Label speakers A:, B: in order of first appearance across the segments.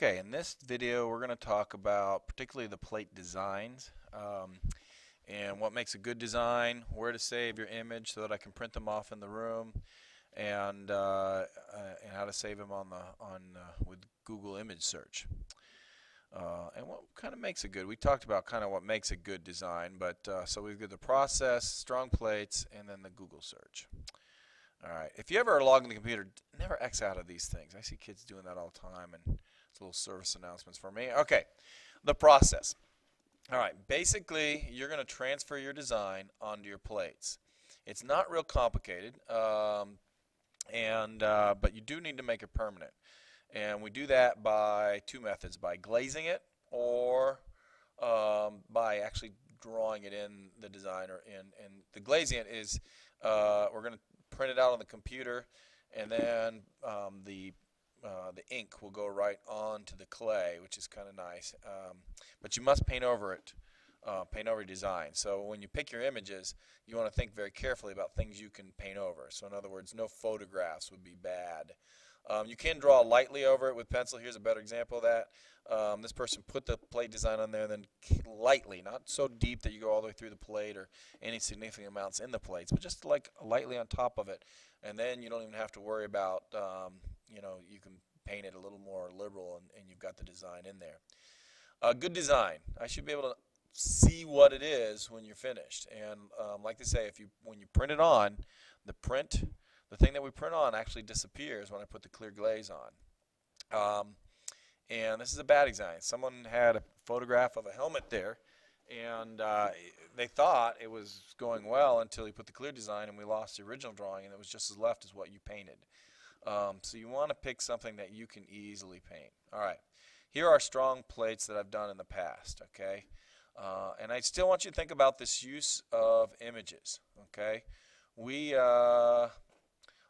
A: Okay, in this video we're going to talk about particularly the plate designs um, and what makes a good design, where to save your image so that I can print them off in the room, and, uh, uh, and how to save them on the on uh, with Google Image Search. Uh, and what kind of makes a good? We talked about kind of what makes a good design, but uh, so we've got the process, strong plates, and then the Google search. All right. If you ever log in the computer, never X out of these things. I see kids doing that all the time, and little service announcements for me. Okay, the process. All right, basically, you're going to transfer your design onto your plates. It's not real complicated, um, and uh, but you do need to make it permanent. And we do that by two methods, by glazing it or um, by actually drawing it in the design. Or in, and the glazing it is, uh, we're going to print it out on the computer, and then um, the uh, the ink will go right onto the clay, which is kind of nice. Um, but you must paint over it, uh, paint over design. So when you pick your images, you want to think very carefully about things you can paint over. So in other words, no photographs would be bad. Um, you can draw lightly over it with pencil. Here's a better example of that. Um, this person put the plate design on there, then lightly, not so deep that you go all the way through the plate or any significant amounts in the plates, but just like lightly on top of it. And then you don't even have to worry about um, you know, you can paint it a little more liberal and, and you've got the design in there. A good design. I should be able to see what it is when you're finished. And um, like they say, if you when you print it on, the print, the thing that we print on actually disappears when I put the clear glaze on. Um, and this is a bad design. Someone had a photograph of a helmet there, and uh, they thought it was going well until he put the clear design, and we lost the original drawing, and it was just as left as what you painted. Um, so you want to pick something that you can easily paint. All right, here are strong plates that I've done in the past, okay? Uh, and I still want you to think about this use of images, okay? We, uh,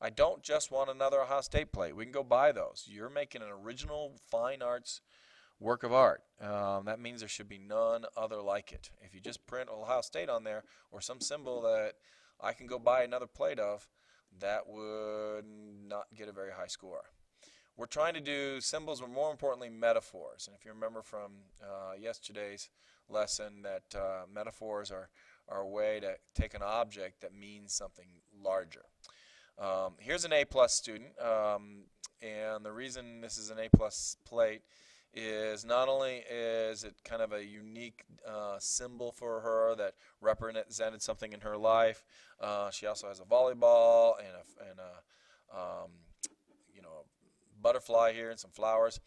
A: I don't just want another Ohio State plate. We can go buy those. You're making an original fine arts work of art. Um, that means there should be none other like it. If you just print Ohio State on there or some symbol that I can go buy another plate of, that would not get a very high score. We're trying to do symbols, but more importantly, metaphors. And if you remember from uh, yesterday's lesson, that uh, metaphors are, are a way to take an object that means something larger. Um, here's an A plus student, um, and the reason this is an A plus plate is not only is it kind of a unique uh, symbol for her that represented something in her life, uh, she also has a volleyball and a, and a um, you know butterfly here and some flowers,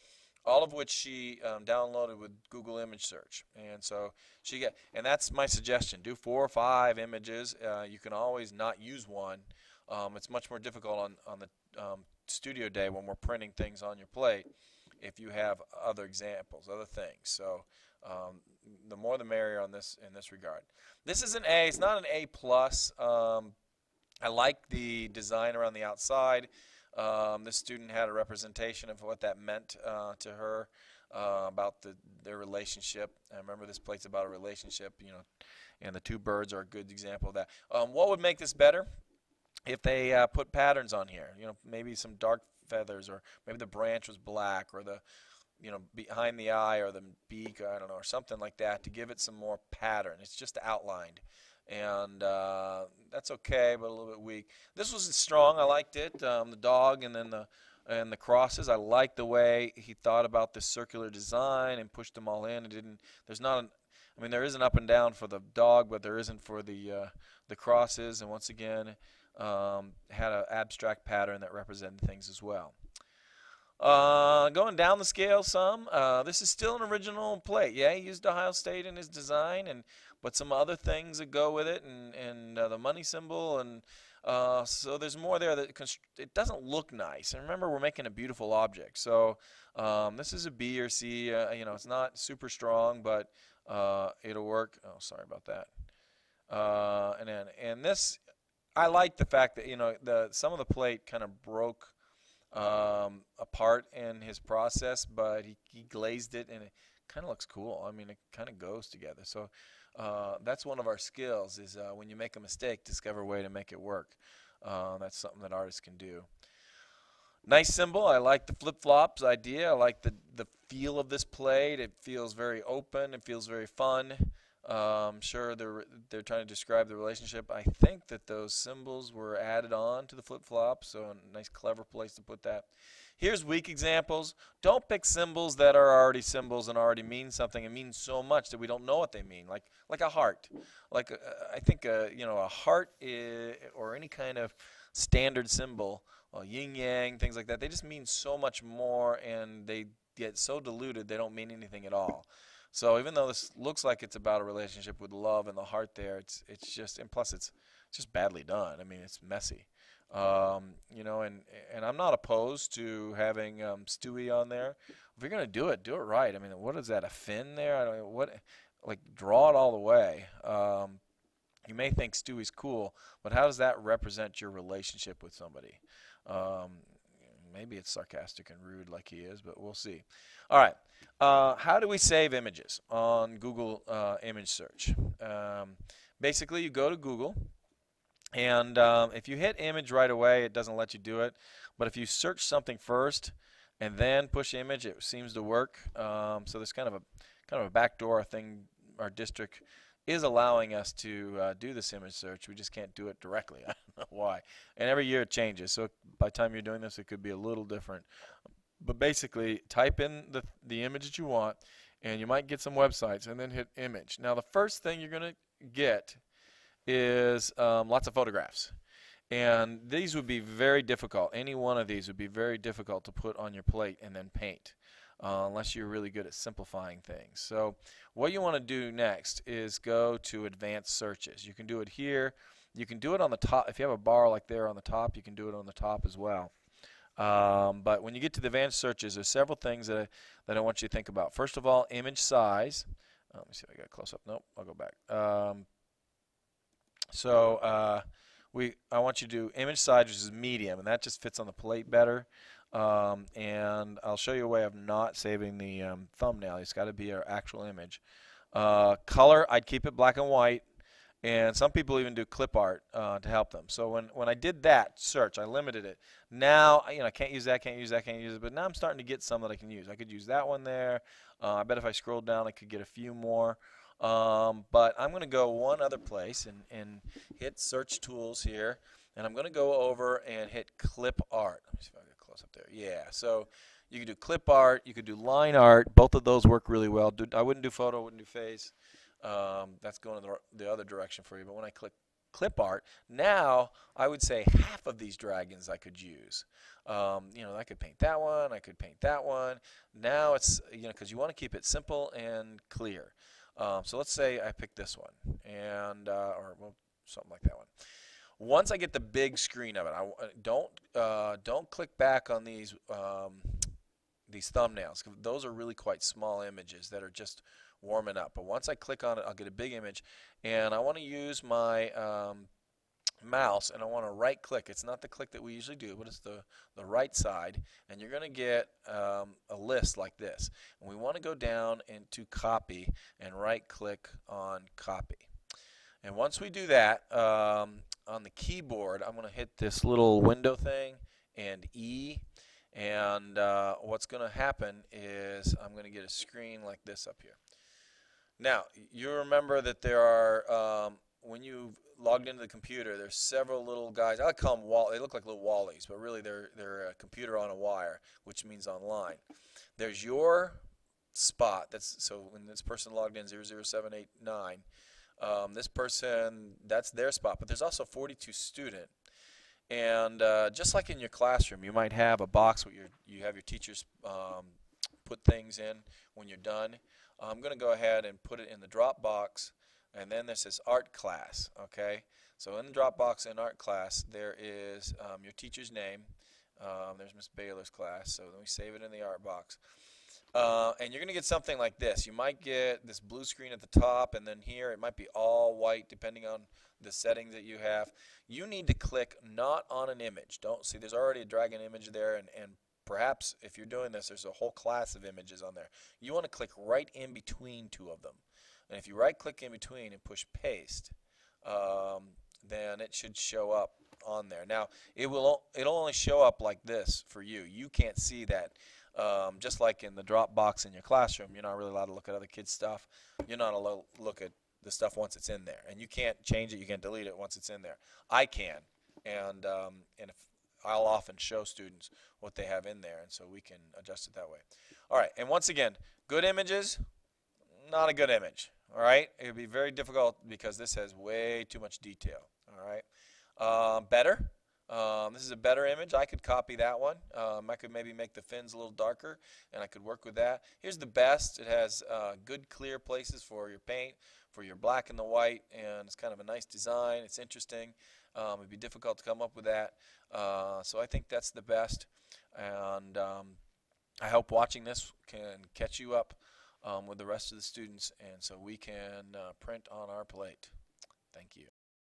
A: all of which she um, downloaded with Google Image Search. And so she get and that's my suggestion: do four or five images. Uh, you can always not use one. Um, it's much more difficult on on the um, studio day when we're printing things on your plate if you have other examples, other things. So um, the more the merrier on this in this regard. This is an A. It's not an A plus. Um, I like the design around the outside. Um, this student had a representation of what that meant uh, to her uh, about the, their relationship. I remember this plate's about a relationship, you know, and the two birds are a good example of that. Um, what would make this better? If they uh, put patterns on here, you know, maybe some dark feathers, or maybe the branch was black, or the you know behind the eye or the beak, I don't know, or something like that to give it some more pattern. It's just outlined, and uh, that's okay, but a little bit weak. This was strong. I liked it. Um, the dog, and then the and the crosses. I like the way he thought about the circular design and pushed them all in. It didn't. There's not an. I mean, there is an up and down for the dog, but there isn't for the uh, the crosses. And once again, um, had an abstract pattern that represented things as well. Uh, going down the scale some, uh, this is still an original plate. Yeah, he used Ohio State in his design, and but some other things that go with it, and and uh, the money symbol, and uh, so there's more there that it doesn't look nice. And remember, we're making a beautiful object, so um, this is a B or C. Uh, you know, it's not super strong, but uh, it'll work. Oh, sorry about that. and then and this I like the fact that you know the some of the plate kind of broke um, apart in his process, but he, he glazed it and it kind of looks cool. I mean, it kind of goes together. So uh, that's one of our skills is uh, when you make a mistake, discover a way to make it work. Uh, that's something that artists can do. Nice symbol. I like the flip-flops idea. I like the, the feel of this plate. It feels very open. It feels very fun. Um, sure, they're they're trying to describe the relationship. I think that those symbols were added on to the flip flop, so a nice, clever place to put that. Here's weak examples. Don't pick symbols that are already symbols and already mean something and mean so much that we don't know what they mean. Like like a heart. Like uh, I think uh, you know a heart is, or any kind of standard symbol, uh, yin yang, things like that. They just mean so much more, and they get so diluted they don't mean anything at all. So even though this looks like it's about a relationship with love and the heart there, it's it's just and plus it's just badly done. I mean, it's messy. Um, you know, and and I'm not opposed to having um, Stewie on there. If you're gonna do it, do it right. I mean, what is that? A fin there? I don't what. Like draw it all the way. Um, you may think Stewie's cool, but how does that represent your relationship with somebody? Um, maybe it's sarcastic and rude like he is, but we'll see. All right. Uh, how do we save images on Google uh, image search? Um, basically, you go to Google, and um, if you hit image right away, it doesn't let you do it. But if you search something first and then push image, it seems to work. Um, so there's kind of a kind of a backdoor thing our district is allowing us to uh, do this image search. We just can't do it directly. I don't know why. And every year it changes. So by the time you're doing this, it could be a little different. But basically, type in the, the image that you want, and you might get some websites, and then hit image. Now, the first thing you're going to get is um, lots of photographs. And these would be very difficult. Any one of these would be very difficult to put on your plate and then paint. Uh, unless you're really good at simplifying things. So what you want to do next is go to advanced searches. You can do it here. You can do it on the top. If you have a bar like there on the top, you can do it on the top as well. Um, but when you get to the advanced searches, there's several things that I, that I want you to think about. First of all, image size. Oh, let me see if I got close up. Nope, I'll go back. Um, so uh, we, I want you to do image size, which is medium, and that just fits on the plate better. Um, and I'll show you a way of not saving the um, thumbnail. It's got to be our actual image. Uh, color, I'd keep it black and white. And some people even do clip art uh, to help them. So when, when I did that search, I limited it. Now, you know, I can't use that, can't use that, can't use it. But now I'm starting to get some that I can use. I could use that one there. Uh, I bet if I scroll down, I could get a few more. Um, but I'm going to go one other place and, and hit search tools here. And I'm going to go over and hit clip art. Let me see if I get close up there. Yeah. So you could do clip art. You could do line art. Both of those work really well. Do, I wouldn't do photo. Wouldn't do face. Um, that's going the, the other direction for you. But when I click clip art, now I would say half of these dragons I could use. Um, you know, I could paint that one. I could paint that one. Now it's, you know, because you want to keep it simple and clear. Um, so let's say I pick this one, and uh, or well, something like that one. Once I get the big screen of it, I uh, don't uh, don't click back on these um, these thumbnails. Those are really quite small images that are just warming up. But once I click on it, I'll get a big image, and I want to use my um, mouse and I want to right click. It's not the click that we usually do, but it's the, the right side. And you're going to get um, a list like this. And we want to go down into copy and right click on copy. And once we do that, um, on the keyboard, I'm going to hit this little window thing and E. And uh, what's going to happen is I'm going to get a screen like this up here. Now, you remember that there are, um, when you've logged into the computer, there's several little guys. I call them wall. They look like little wallies, but really they're they're a computer on a wire, which means online. There's your spot. That's so when this person logged in 00789, um, this person that's their spot. But there's also 42 student, and uh, just like in your classroom, you might have a box where you you have your teachers um, put things in when you're done. I'm going to go ahead and put it in the Dropbox and then this is art class, okay? So in the Dropbox in art class, there is um, your teacher's name. Um, there's Miss Baylor's class, so then we save it in the art box. Uh, and you're going to get something like this. You might get this blue screen at the top, and then here it might be all white depending on the settings that you have. You need to click not on an image. Don't see there's already a dragon image there, and, and perhaps if you're doing this, there's a whole class of images on there. You want to click right in between two of them. And if you right click in between and push paste, um, then it should show up on there. Now, it will it'll only show up like this for you. You can't see that Um, just like in the drop box in your classroom, you're not really allowed to look at other kids' stuff. You're not allowed to look at the stuff once it's in there, and you can't change it. You can't delete it once it's in there. I can, and um, and if I'll often show students what they have in there, and so we can adjust it that way. All right, and once again, good images, not a good image. All right, it would be very difficult because this has way too much detail. All right, um, better. Um, this is a better image. I could copy that one. Um, I could maybe make the fins a little darker, and I could work with that. Here's the best. It has uh, good, clear places for your paint, for your black and the white, and it's kind of a nice design. It's interesting. Um, it'd be difficult to come up with that. Uh, so I think that's the best. And um, I hope watching this can catch you up um, with the rest of the students, and so we can uh, print on our plate. Thank you.